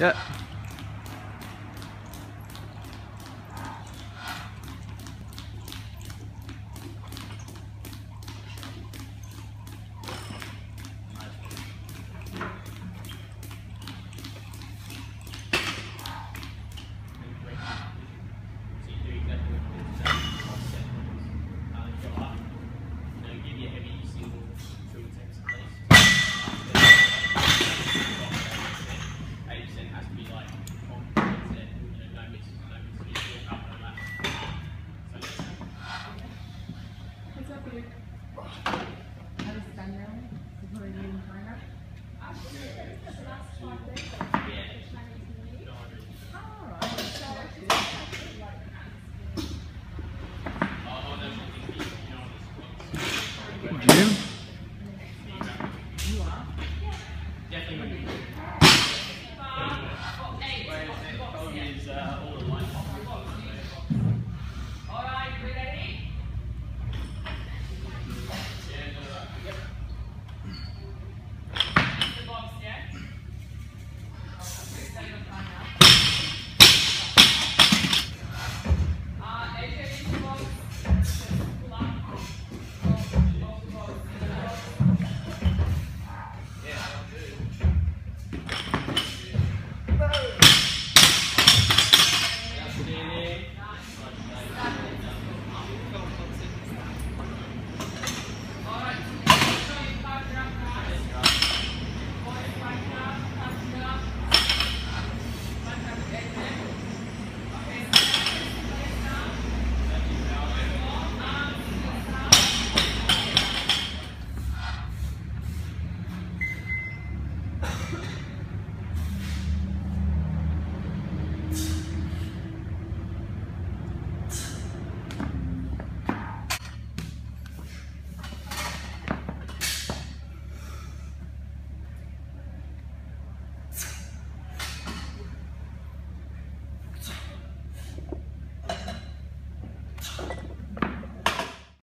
Yeah. Jim? You are? Definitely.